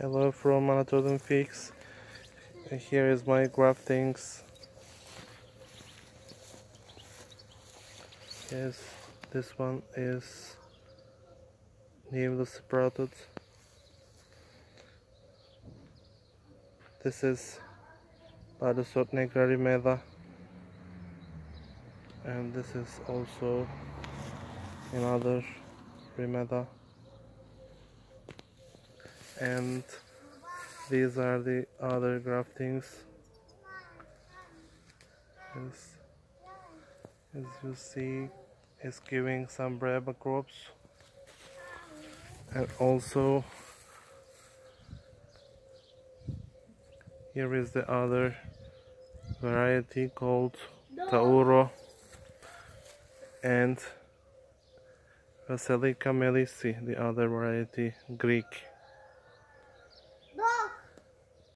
Hello from Anatolian Figs. Here is my graftings. Yes, this one is newly sprouted. This is the sort and this is also another Rimeda and these are the other graftings as, as you see it's giving some breba crops and also here is the other variety called Tauro and Vasilica melissi, the other variety Greek